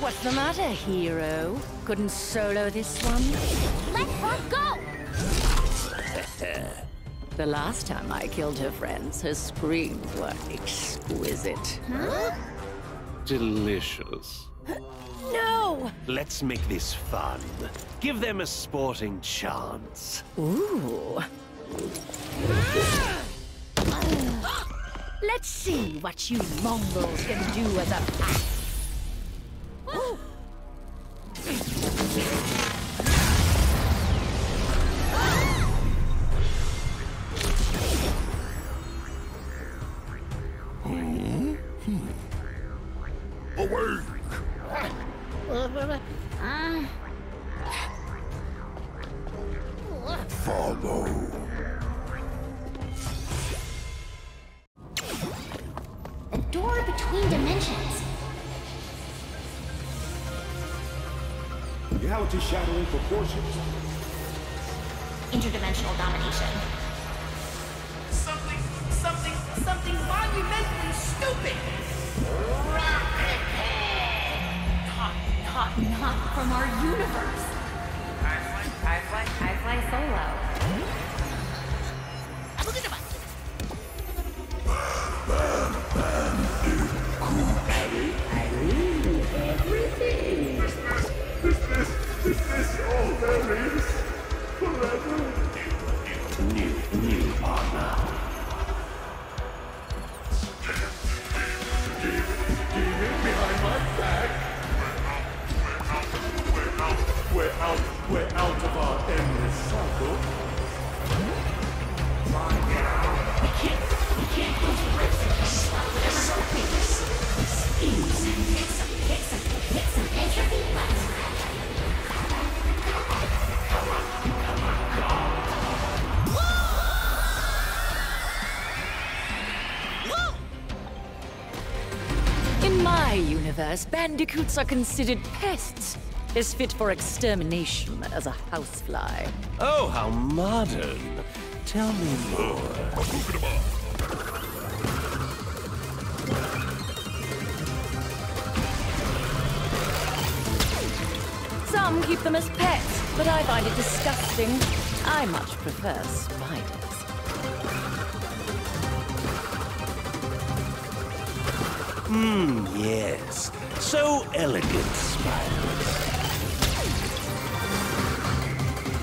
What's the matter, hero? Couldn't solo this one? Let her go! The last time I killed her friends, her screams were exquisite. Huh? Delicious. No! Let's make this fun. Give them a sporting chance. Ooh. Ah! Let's see what you Mongols can do as a pack. Away! Follow. The door between dimensions. Reality shattering proportions. Interdimensional domination. Universe, bandicoots are considered pests. As fit for extermination as a housefly. Oh, how modern. Tell me more. Some keep them as pets, but I find it disgusting. I much prefer spiders. Hmm, yes. So elegant, spiders.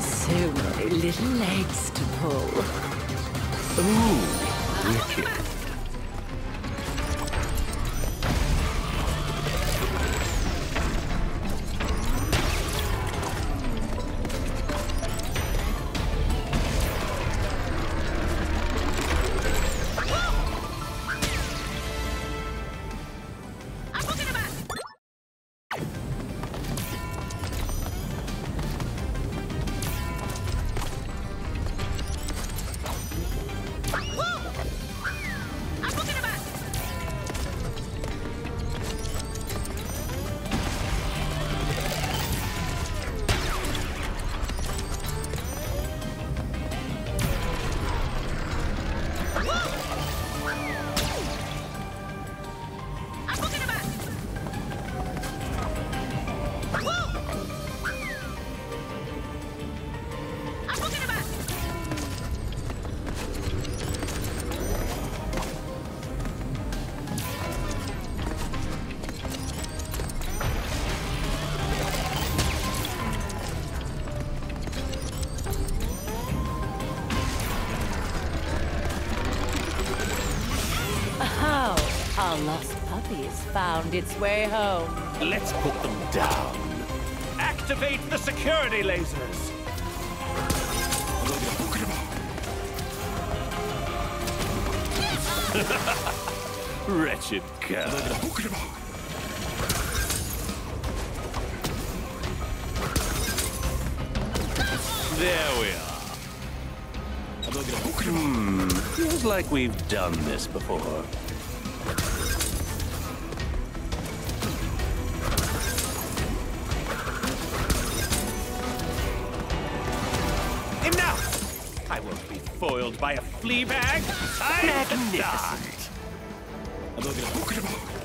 So many little legs to pull. Ooh, wicked. Found its way home. Let's put them down. Activate the security lasers. Wretched girl. There we are. Hmm, feels like we've done this before. by a flea bag? I Magnificent. I'm looking at Pokémon.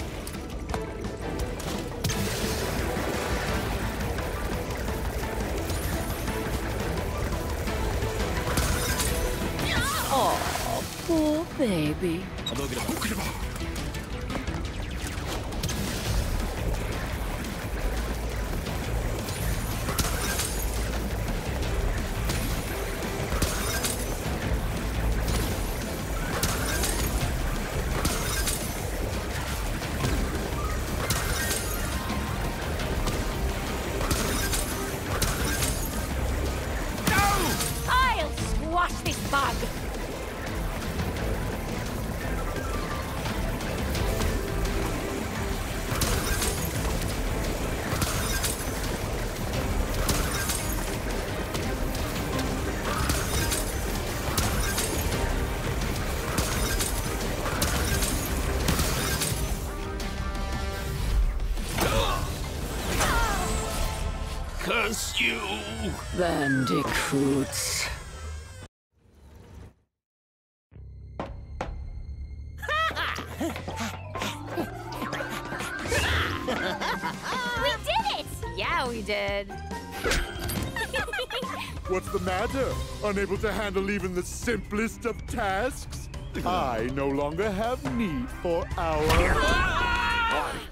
Oh, poor baby. I'm looking at Pokémon. Bandicoots. We did it! Yeah, we did. What's the matter? Unable to handle even the simplest of tasks? I no longer have need for our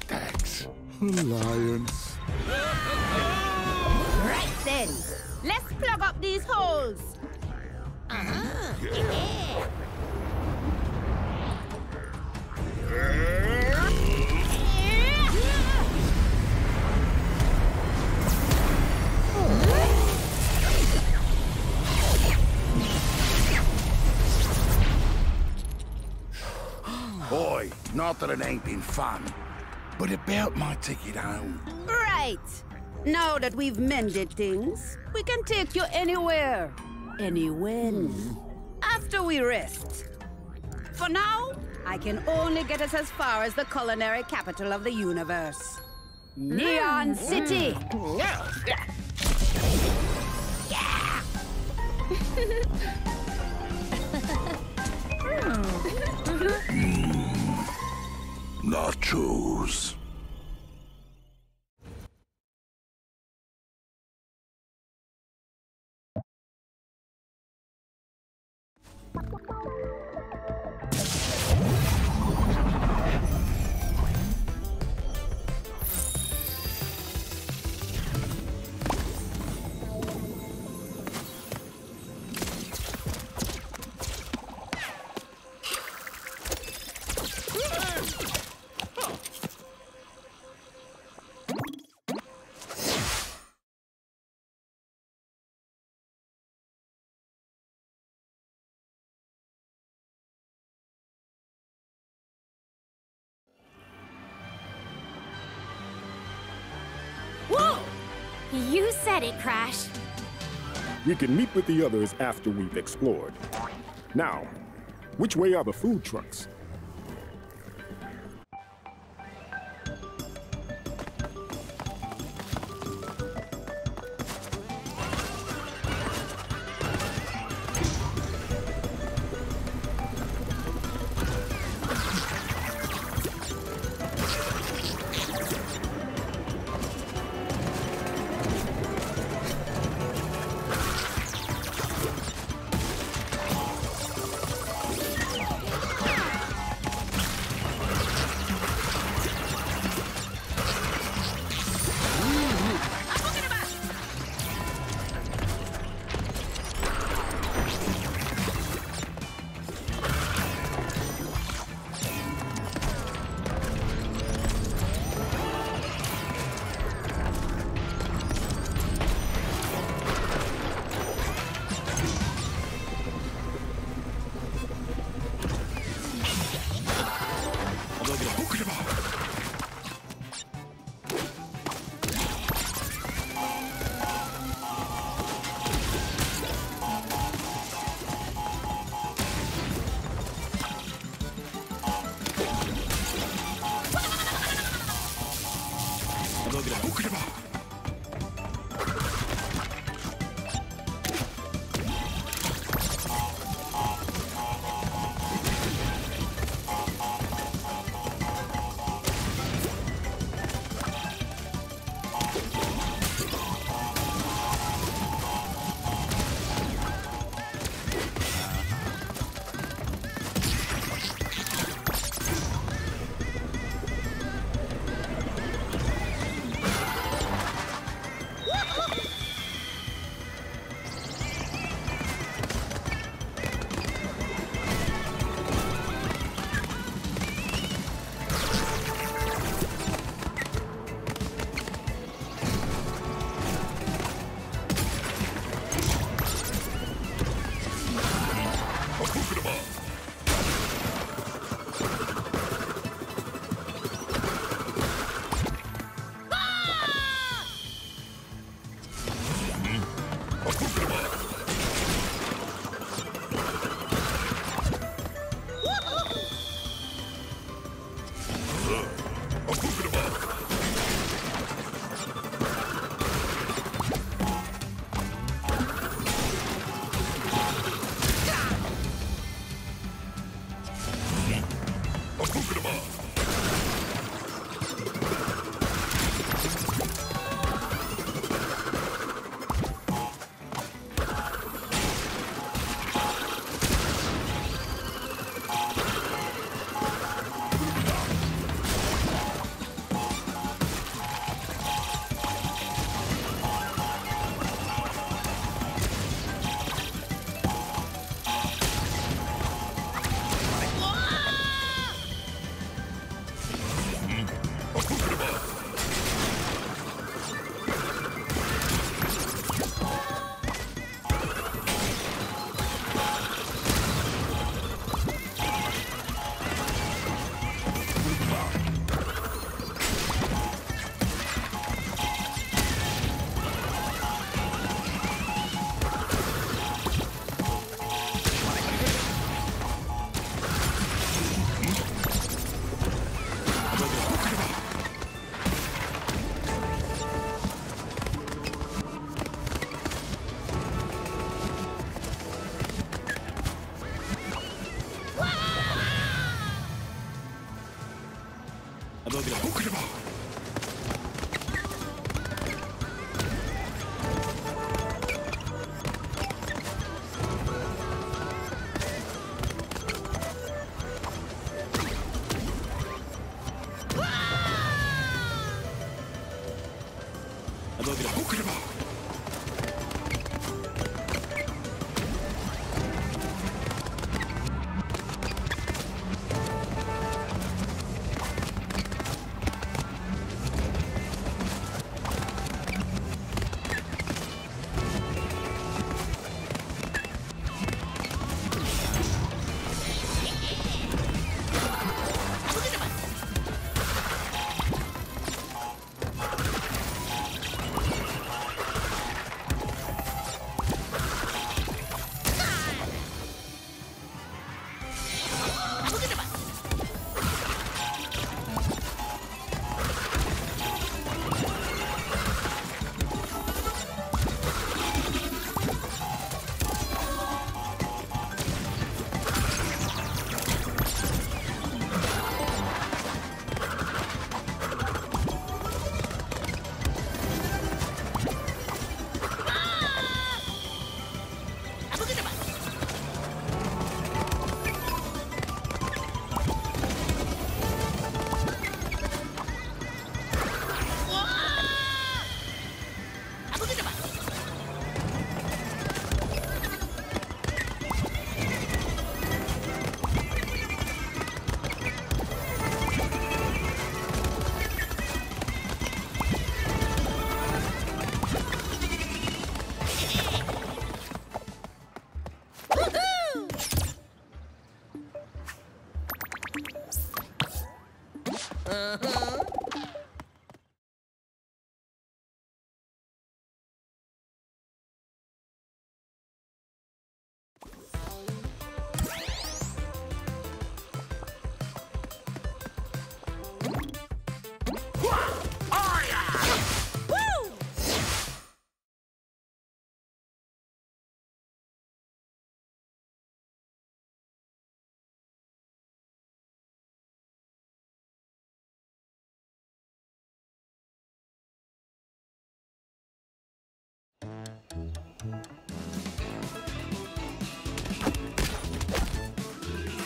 Thanks. alliance. Right then, let's plug up these holes. Boy, not that it ain't been fun, but about my ticket home. Right. Now that we've mended things, we can take you anywhere, any when. After we rest. For now, I can only get us as far as the culinary capital of the universe. Neon mm. City! Mm. Yeah! Nachos. You said it, Crash. We can meet with the others after we've explored. Now, which way are the food trucks?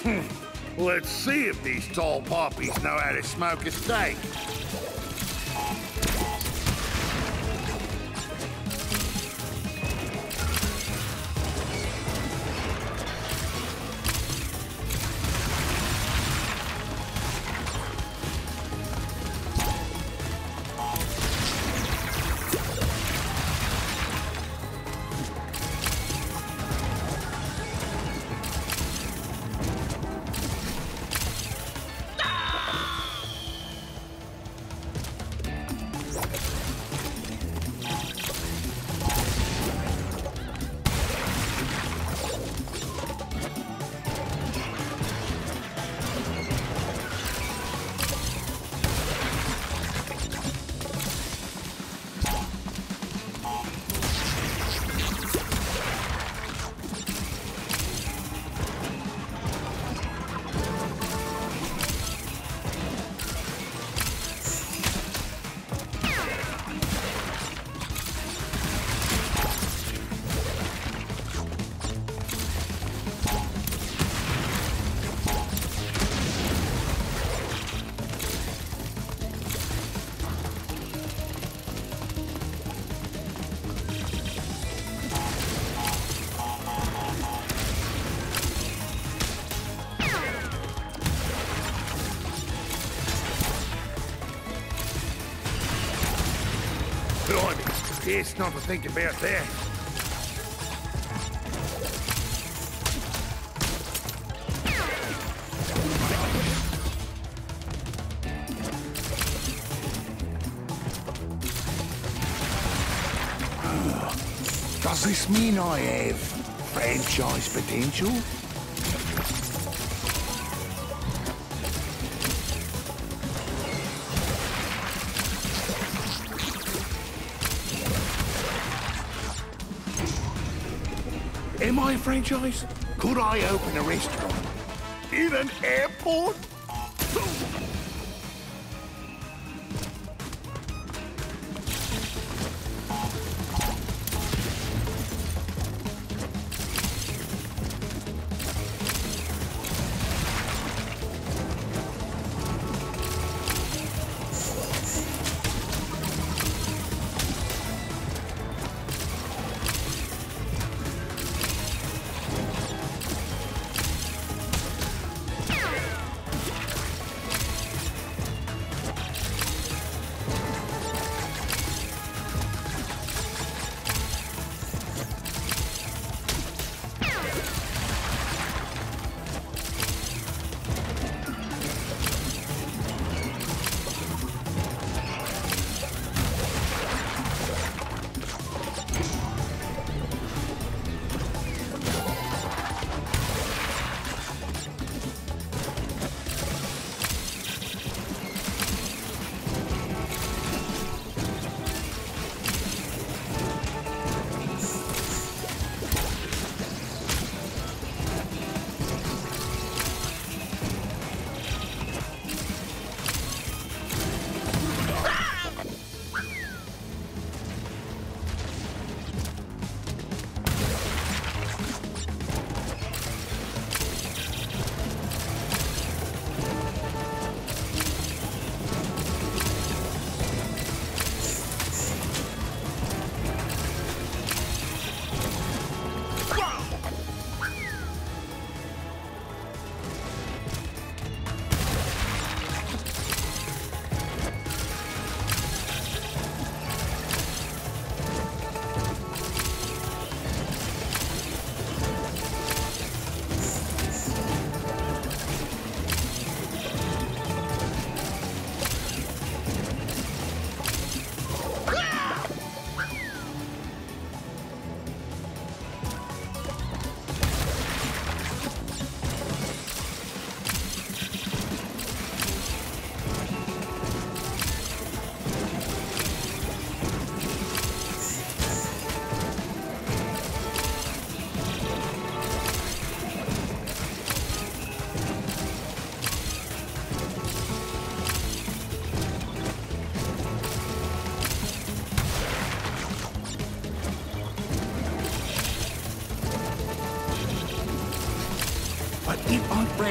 Hmm. Let's see if these tall poppies know how to smoke a steak. Best not to think about that. Does this mean I have franchise potential? Franchise? Could I open a restaurant? In an airport?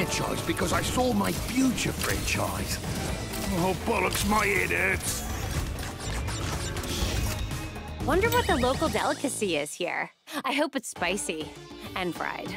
Franchise because I saw my future franchise. Oh, bollocks, my head hurts. Wonder what the local delicacy is here. I hope it's spicy and fried.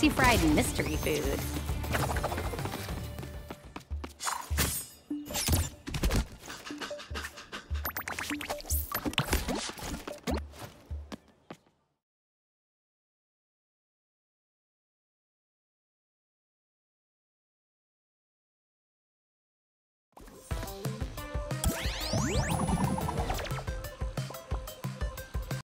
Spicy fried mystery food.